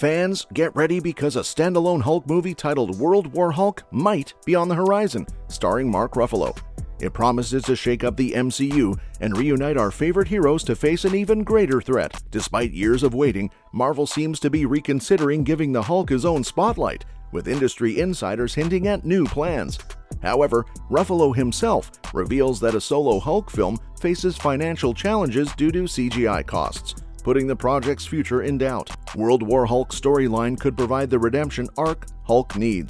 Fans, get ready because a standalone Hulk movie titled World War Hulk might be on the horizon, starring Mark Ruffalo. It promises to shake up the MCU and reunite our favorite heroes to face an even greater threat. Despite years of waiting, Marvel seems to be reconsidering giving the Hulk his own spotlight, with industry insiders hinting at new plans. However, Ruffalo himself reveals that a solo Hulk film faces financial challenges due to CGI costs, putting the project's future in doubt. World War Hulk storyline could provide the redemption arc Hulk needs.